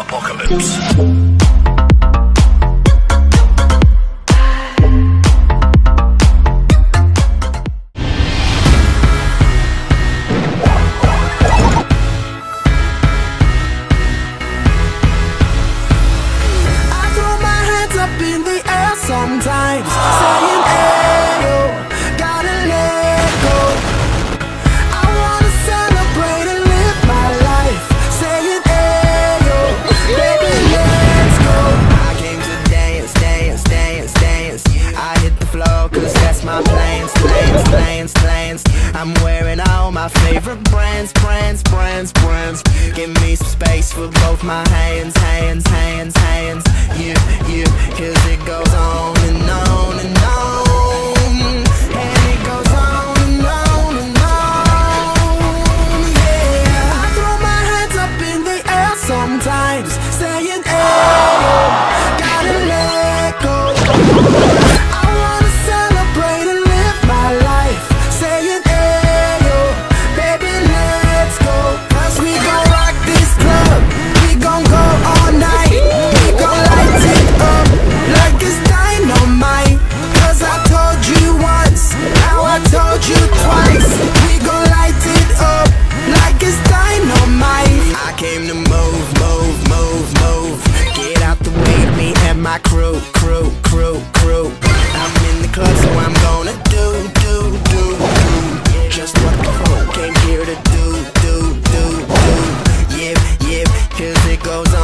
Apocalypse. I throw my hands up in the air sometimes, I'm wearing all my favorite brands, brands, brands, brands. Give me some space for both my hands, hands, hands, hands. You, you, cause it goes on and on and on. And it goes on and on and on. Yeah. I throw my hands up in the air sometimes, saying, Hey, my crew, crew, crew, crew. I'm in the club, so I'm gonna do, do, do, do. Just what the fuck came here to do, do, do, do. Yeah, yeah, cause it goes